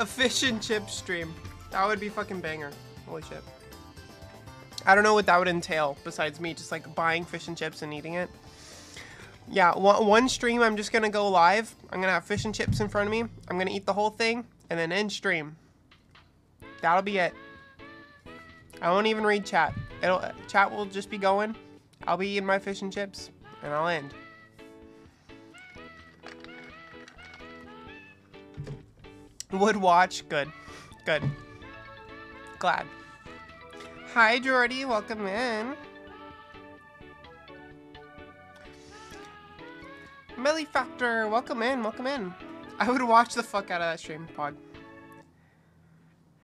A fish and chip stream. That would be fucking banger. Holy shit. I don't know what that would entail besides me just like buying fish and chips and eating it. Yeah, one, stream I'm just gonna go live. I'm gonna have fish and chips in front of me. I'm gonna eat the whole thing and then end stream. That'll be it. I won't even read chat. It'll chat will just be going. I'll be eating my fish and chips and I'll end. Would watch. Good. Good. Glad. Hi, Jordy. Welcome in. Millie Factor. Welcome in. Welcome in. I would watch the fuck out of that stream pod.